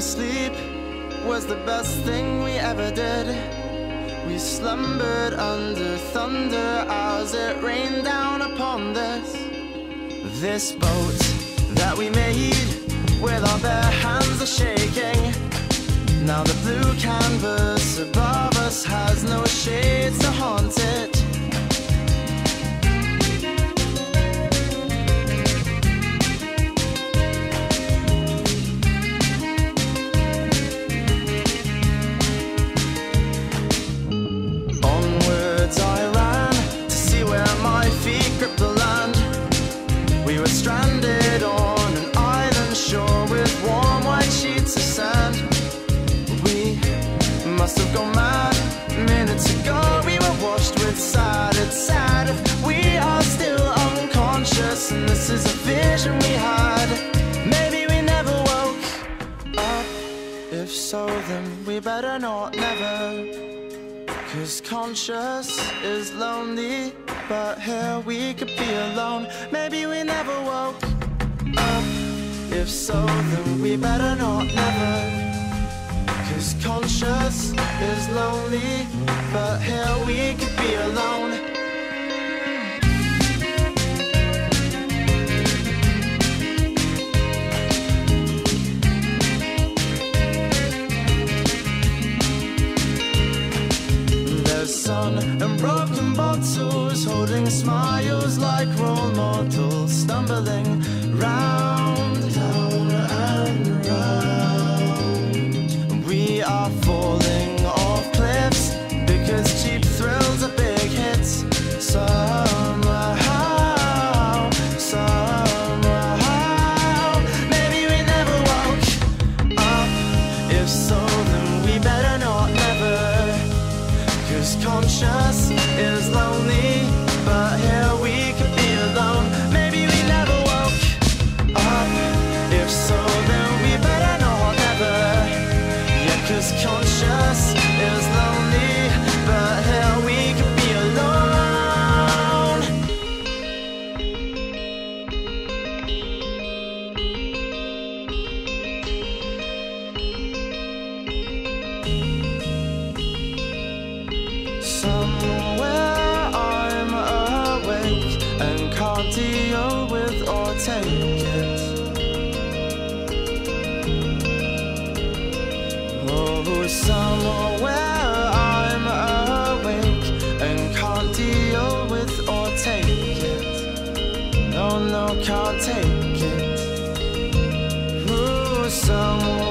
asleep was the best thing we ever did. We slumbered under thunder as it rained down upon this. This boat that we made with our bare hands are shaking. Now the blue canvas above us has no shades to haunt it. Stranded on an island shore with warm white sheets of sand. We must have gone mad minutes ago. We were washed with sad. It's sad if we are still unconscious, and this is a vision we had. Maybe we never woke up. If so, then we better not never. Cause conscious is lonely, but here we could be alone. Maybe If so, then we better not never. Cause conscious is lonely, but here we could be alone. Sun and broken bottles holding smiles like role models, stumbling round, it. Oh, somewhere I'm awake and can't deal with or take it. No, no, can't take it. Ooh, somewhere